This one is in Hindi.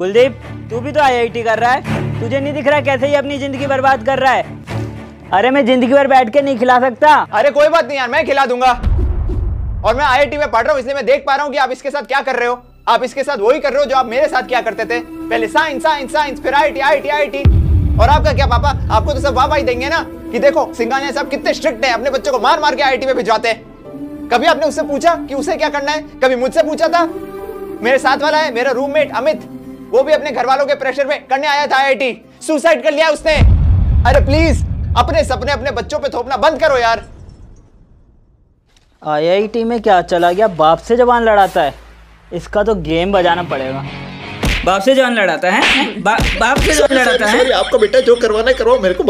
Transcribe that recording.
कुलदीप, तू भी तो आईआईटी कर रहा है। तुझे नहीं दिख रहा कैसे ही अपनी ज़िंदगी बर्बाद कर रहा है? अरे मैं ज़िंदगी भर बैठ के नहीं खिला सकता। अरे कोई बात नहीं यार, मैं खिला दूँगा। और मैं आईआईटी में पढ़ रहा हूँ, इसलिए मैं देख पा रहा हूँ कि आप इसके साथ क्या कर रहे हो। आप इसके साथ वही कर रहे हो जो आप मेरे साथ क्या करते थे। पहले साइंस साइंस साइंस फिर आईटी आईटी आईटी और आपका क्या पापा? आपको तो सब वाह वाही देंगे ना? कि देखो सिंघानिया साहब कितने स्ट्रिक्ट हैं, अपने बच्चों को मार मार के आईटी में भिजवाते कभी आपने उससे पूछा कि उसे क्या करना है? कभी मुझसे पूछा था? मेरे साथ वाला है, मेरा रूममेट अमित। वो भी अपने घर वालों के प्रेशर में करने आया था आईआईटी सुसाइड कर लिया उसने। अरे प्लीज़ अपने सपने अपने बच्चों पे थोपना बंद करो यार। आईआईटी में क्या चला गया? बाप से जवान लड़ाता है। इसका तो गेम बजाना पड़ेगा। बाप से जवान लड़ाता है बा, बाप से जवान लड़ाता है? आपका बेटा जो करवाना है करवाओ मेरे को